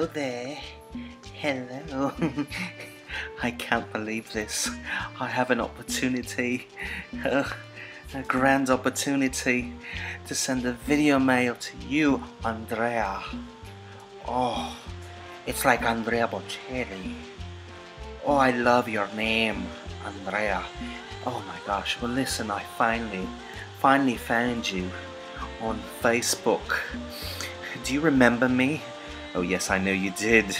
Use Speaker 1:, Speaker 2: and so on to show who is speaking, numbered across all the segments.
Speaker 1: Hello there. Hello. I can't believe this. I have an opportunity, uh, a grand opportunity, to send a video mail to you, Andrea. Oh, it's like Andrea Bocelli. Oh, I love your name, Andrea. Oh my gosh, well listen, I finally, finally found you on Facebook. Do you remember me? Oh yes, I know you did.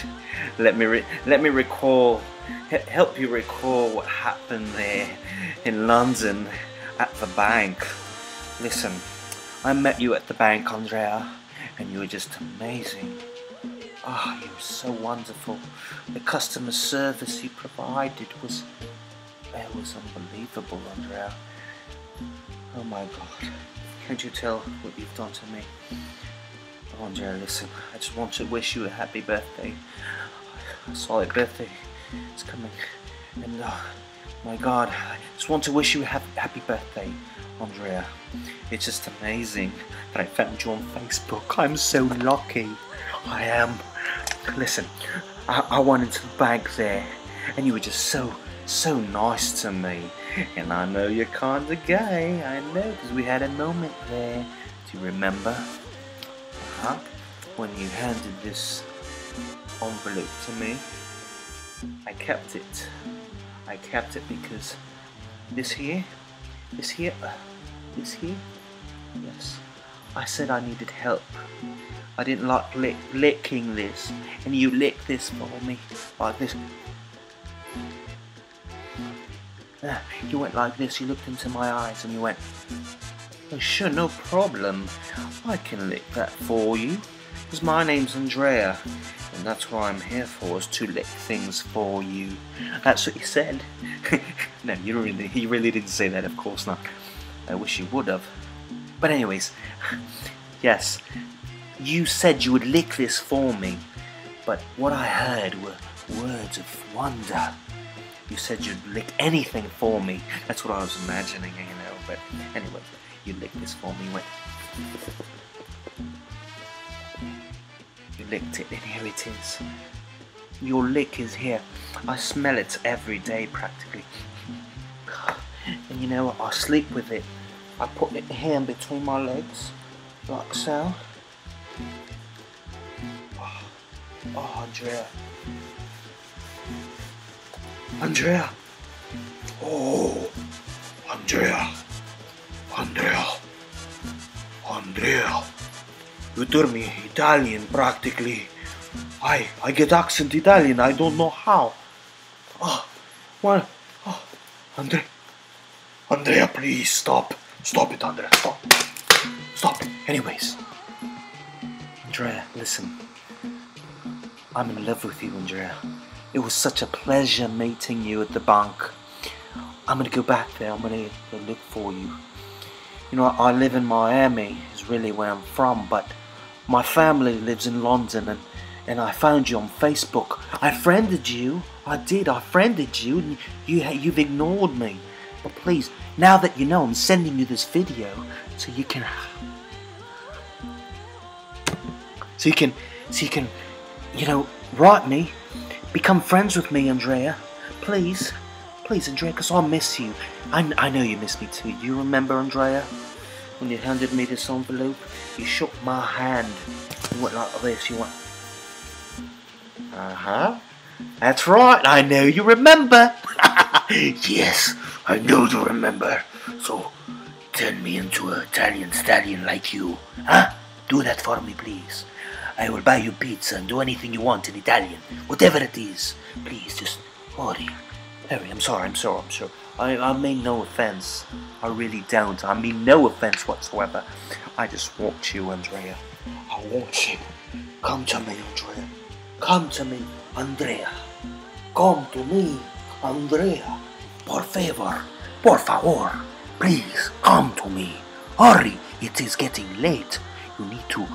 Speaker 1: Let me let me recall, help you recall what happened there in London at the bank. Listen, I met you at the bank, Andrea, and you were just amazing. Ah, oh, you were so wonderful. The customer service you provided was it was unbelievable, Andrea. Oh my God, can't you tell what you've done to me? Andrea, listen, I just want to wish you a happy birthday. A solid birthday is coming. And, uh, my God, I just want to wish you a happy birthday, Andrea. It's just amazing that I found you on Facebook. I'm so lucky. I am. Listen, I, I went into the bank there, and you were just so, so nice to me. And I know you're kinda gay, I know, because we had a moment there. Do you remember? When you handed this envelope to me, I kept it. I kept it because this here, this here, uh, this here, yes. I said I needed help. I didn't like lick, licking this, and you licked this for me, like this. Ah, you went like this, you looked into my eyes, and you went, sure, no problem. I can lick that for you. Because my name's Andrea, and that's what I'm here for, is to lick things for you. That's what you said. no, you really, he really didn't say that, of course not. I wish you would have. But anyways, yes, you said you would lick this for me, but what I heard were words of wonder. You said you'd lick anything for me. That's what I was imagining, you know, but anyway. You licked this for me, went. You licked it, and here it is. Your lick is here. I smell it every day practically. And you know what? I sleep with it. I put it here in between my legs, like so. Oh, oh Andrea. Andrea. Oh, Andrea. Andrea. Andrea. You taught me Italian practically. I I get accent Italian. I don't know how. Ah, oh, what? Oh, Andrea. Andrea, please stop. Stop it, Andrea. Stop. Stop. Anyways. Andrea, listen. I'm in love with you, Andrea. It was such a pleasure meeting you at the bank. I'm gonna go back there. I'm gonna go look for you you know, I live in Miami, is really where I'm from, but my family lives in London and, and I found you on Facebook. I friended you, I did, I friended you, and you, you've ignored me. But please, now that you know, I'm sending you this video so you can, so you can, so you can, you know, write me, become friends with me, Andrea. Please. Please, Andrea, because I miss you. I, I know you miss me too. You remember, Andrea? When you handed me this envelope, you shook my hand. You went like this. You went, uh-huh. That's right, I know you remember. yes, I know you remember. So, turn me into an Italian stallion like you. Huh? Do that for me, please. I will buy you pizza and do anything you want in Italian. Whatever it is. Please, just hurry. Harry, I'm sorry, I'm sorry, I'm sorry. I, I mean no offense. I really don't. I mean no offense whatsoever. I just want you, Andrea. I want you. Come to me, Andrea. Come to me, Andrea. Come to me, Andrea. Por favor. Por favor. Please, come to me. Hurry. It is getting late. You need to.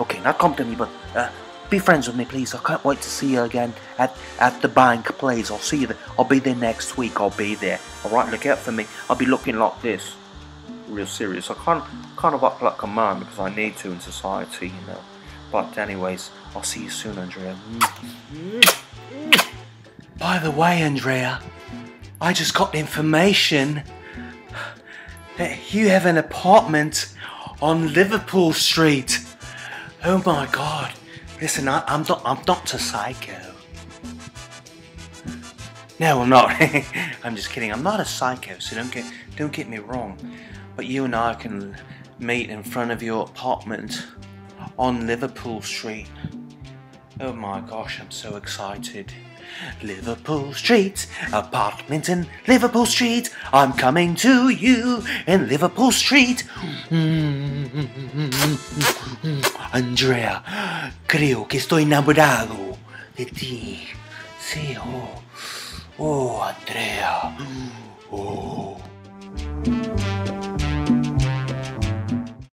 Speaker 1: Okay, not come to me, but uh, be friends with me, please. I can't wait to see you again at, at the bank, please. I'll see you there. I'll be there next week. I'll be there. Alright, look out for me. I'll be looking like this. Real serious. I can't kind of act like a man because I need to in society, you know. But anyways, I'll see you soon, Andrea. By the way, Andrea, I just got information that you have an apartment on Liverpool Street. Oh my god. Listen, I, am not I'm not a psycho. No, I'm not. I'm just kidding. I'm not a psycho, so don't get don't get me wrong. But you and I can meet in front of your apartment on Liverpool Street. Oh my gosh, I'm so excited. Liverpool Street, apartment in Liverpool Street. I'm coming to you in Liverpool Street. Andrea, creo que estoy enamorado de ti. Sí, oh. Oh, Andrea. Oh.